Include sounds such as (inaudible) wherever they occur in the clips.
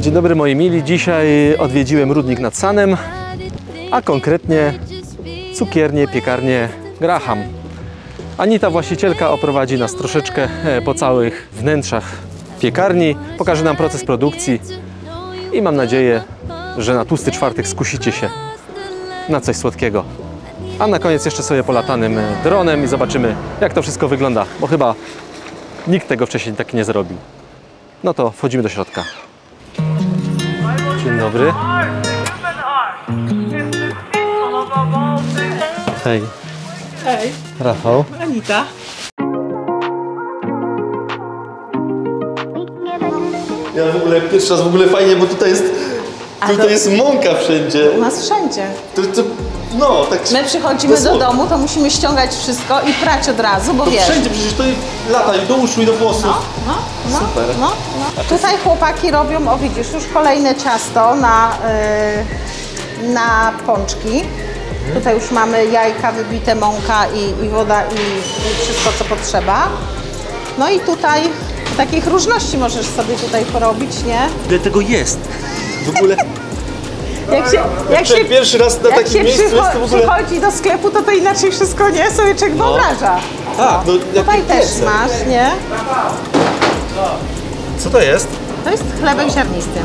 Dzień dobry moi mili. Dzisiaj odwiedziłem Rudnik nad Sanem, a konkretnie cukiernię, piekarnię Graham. Anita, właścicielka, oprowadzi nas troszeczkę e, po całych wnętrzach piekarni, pokaże nam proces produkcji i mam nadzieję, że na tłusty czwartek skusicie się na coś słodkiego. A na koniec jeszcze sobie polatanym e, dronem i zobaczymy, jak to wszystko wygląda, bo chyba nikt tego wcześniej tak nie zrobił. No to wchodzimy do środka. Dzień dobry. Hej, Hej, Rafał. Anita. Ja w ogóle pierwszy raz w ogóle fajnie, bo tutaj jest, tutaj jest mąka wszędzie. U nas wszędzie. To, to, no, tak My przychodzimy do domu, to musimy ściągać wszystko i prać od razu, bo To wiesz. wszędzie przecież to lata i do uszu i do włosów. No, no, no, Super. No, no. Tutaj chłopaki robią, o widzisz, już kolejne ciasto na, y, na pączki. Tutaj już mamy jajka, wybite mąka i, i woda i, i wszystko, co potrzeba. No i tutaj takich różności możesz sobie tutaj porobić, nie? Ile tego jest? W ogóle (laughs) Jak się, jak się, pierwszy raz na jak takim się miejscu przycho- jest to w ogóle... przychodzi do sklepu, to to inaczej wszystko nie sobie człowiek wyobraża. Tak, no Tutaj też masz, nie? Co to jest? To jest chlebek ziarnisty.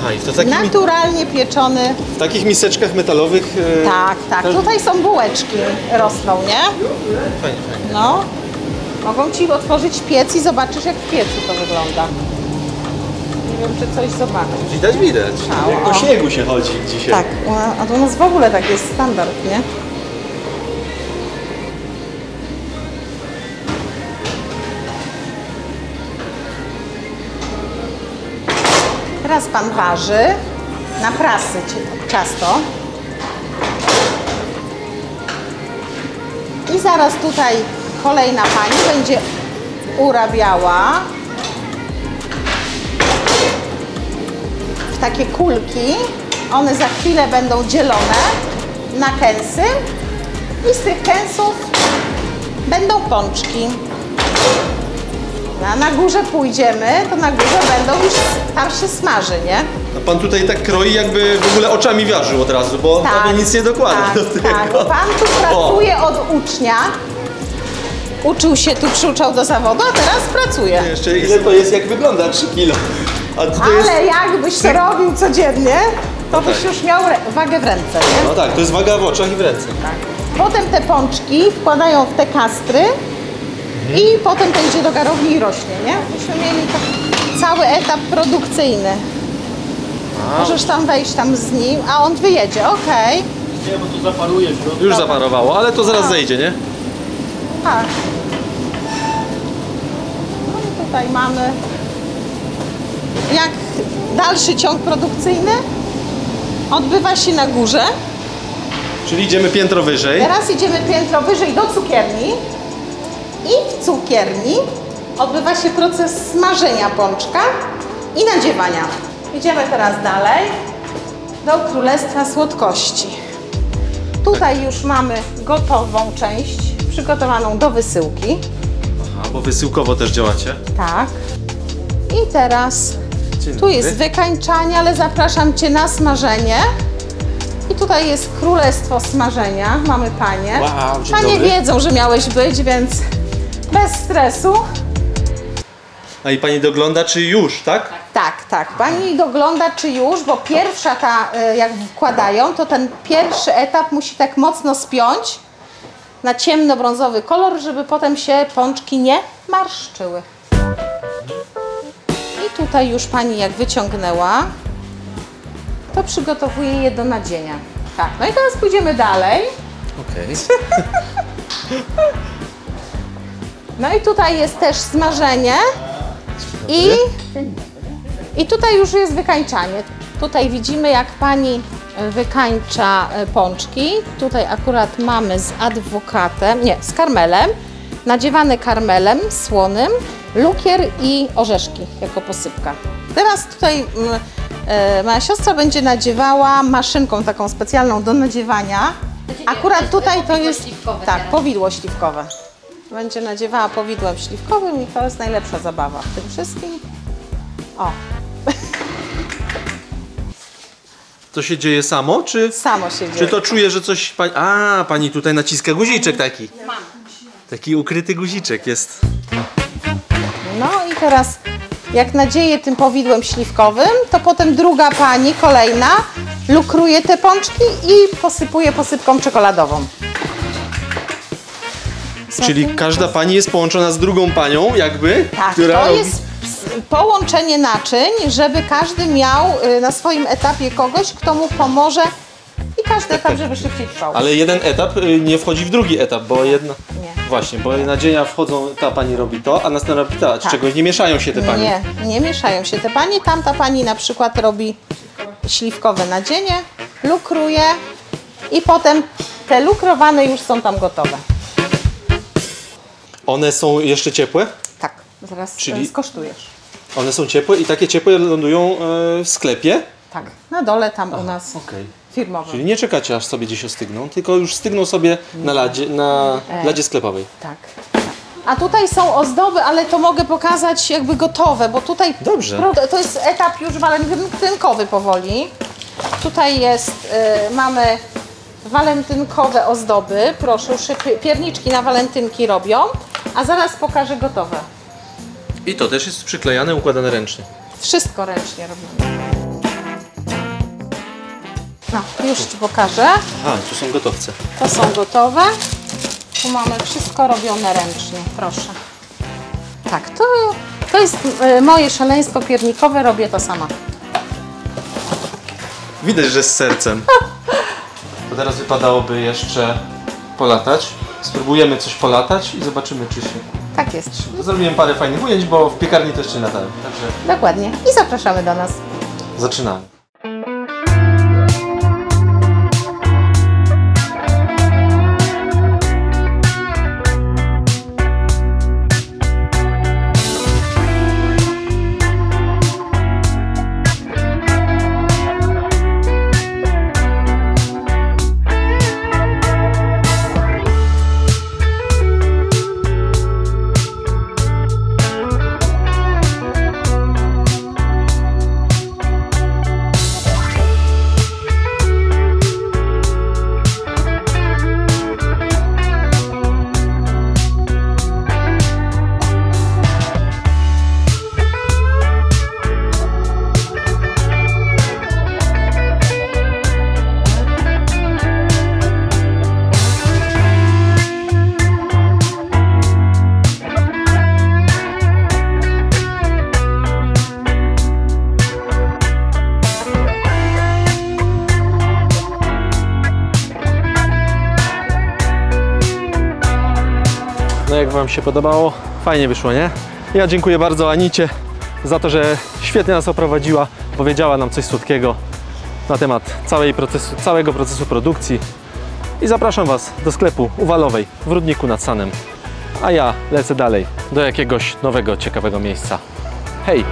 Aha, i to takimi, Naturalnie pieczony. w takich miseczkach metalowych. e, Tak, tak. też- Tutaj są bułeczki rosną, nie? Fajnie, fajnie. No. Mogą ci otworzyć piec i zobaczysz, jak w piecu to wygląda. Wiem, czy coś zobaczysz. Widać, widać. A, Jak o. po śniegu się chodzi dzisiaj. Tak, a to u nas w ogóle tak jest standard, nie? Teraz pan waży na prasy ci- ciasto. I zaraz tutaj kolejna pani będzie urabiała takie kulki. One za chwilę będą dzielone na kęsy i z tych kęsów będą pączki. A na górze pójdziemy, to na górze będą już, tam się smaży, nie? A pan tutaj tak kroi, jakby w ogóle oczami wiarzył od razu, bo prawie nic nie dokłada tak, do tego. Tak, pan tu pracuje od ucznia. Uczył się tu, przyuczał do zawodu, a teraz pracuje. Jeszcze ile to jest, jak wygląda 3 kilo. A tutaj jest... Ale jakbyś to robił codziennie, to byś tak. już miał wagę w ręce, nie? No tak, to jest waga w oczach i w ręce. Potem te pączki wkładają w te kastry i potem to idzie do garowni i rośnie, nie? Myśmy mieli tak cały etap produkcyjny. Możesz tam wejść tam z nim, a on wyjedzie, okej. Nie, bo tu zaparuje. Już zaparowało, ale to zaraz zejdzie, nie? Tak. No i tutaj mamy jak dalszy ciąg produkcyjny odbywa się na górze. Czyli idziemy piętro wyżej. Teraz idziemy piętro wyżej do cukierni i w cukierni odbywa się proces smażenia pączka i nadziewania. Idziemy teraz dalej do Królestwa Słodkości. Tutaj już mamy gotową część przygotowaną do wysyłki. Aha, bo wysyłkowo też działacie. Tak. I teraz tu jest wykańczanie, ale zapraszam Cię na smażenie. I tutaj jest królestwo smażenia. Mamy panie. Wow, dzień panie dobry. wiedzą, że miałeś być, więc bez stresu. A i pani dogląda, czy już, tak? Tak, tak. Pani dogląda, czy już, bo pierwsza ta, y, jak wkładają, to ten pierwszy etap musi tak mocno spiąć na ciemnobrązowy kolor, żeby potem się pączki nie marszczyły. I tutaj już pani jak wyciągnęła, to przygotowuje je do nadzienia. Tak, no i teraz pójdziemy dalej. Okej. (laughs) No i tutaj jest też smażenie i, i tutaj już jest wykańczanie. Tutaj widzimy jak pani wykańcza e, pączki. Tutaj akurat mamy z adwokatem, nie, z karmelem, nadziewane karmelem słonym, lukier i orzeszki jako posypka. Teraz tutaj mm, e, moja siostra będzie nadziewała maszynką taką specjalną do nadziewania. Akurat tutaj to jest tak, powidło śliwkowe. będzie nadziewała powidłem śliwkowym i to jest najlepsza zabawa w tym wszystkim. O, To się dzieje samo, czy, samo się dzieje. czy to czuję, że coś pani... A, pani tutaj naciska guziczek taki. Taki ukryty guziczek jest. No i teraz jak nadzieję tym powidłem śliwkowym, to potem druga pani, kolejna, lukruje te pączki i posypuje posypką czekoladową. Czyli każda pani jest połączona z drugą panią, jakby, Tak, która to robi- jest połączenie naczyń, żeby każdy miał y, na swoim etapie kogoś, kto mu pomoże i każdy etap, żeby szybciej trwał. Ale jeden etap y, nie wchodzi w drugi etap, bo jedna... Nie. Właśnie, bo nadzienia wchodzą, ta pani robi to, a następna robi Tak. czego nie mieszają się te pani. Nie, nie mieszają się te panie. Tamta pani na przykład robi śliwkowe nadzienie, lukruje i potem te lukrowane już są tam gotowe. One są jeszcze ciepłe? Tak, zaraz Czyli- Czyli... skosztujesz. One są ciepłe i takie ciepłe lądują e, w sklepie? Tak, na dole tam u nas Okej. firmowo. Czyli nie czekacie aż sobie gdzieś ostygną, tylko już stygną sobie na ladzie, na E. ladzie sklepowej. Tak. A tutaj są ozdoby, ale to mogę pokazać jakby gotowe, bo tutaj Dobrze. to jest etap już walentynkowy powoli. Tutaj jest, y, mamy walentynkowe ozdoby. Proszę, już pierniczki na walentynki robią, a zaraz pokażę gotowe. I to też jest przyklejane, układane ręcznie. Wszystko ręcznie robimy. No, już Ci pokażę. A, tu są gotowce. To są gotowe. Tu mamy wszystko robione ręcznie, proszę. Tak, to, to jest e, moje szaleństwo piernikowe, robię to sama. Widać, że z sercem. (laughs) To teraz wypadałoby jeszcze polatać. Spróbujemy coś polatać i zobaczymy, czy się... Tak jest, Zrobiłem parę fajnych ujęć, bo w piekarni też nie latałem. Także dokładnie. I zapraszamy do nas. zaczynamy. No jak Wam się podobało? Fajnie wyszło, nie? Ja dziękuję bardzo Anicie za to, że świetnie nas oprowadziła, powiedziała nam coś słodkiego na temat całej procesu, całego procesu produkcji. I zapraszam Was do sklepu Uwalowej w Rudniku nad Sanem. A ja lecę dalej do jakiegoś nowego, ciekawego miejsca. Hej!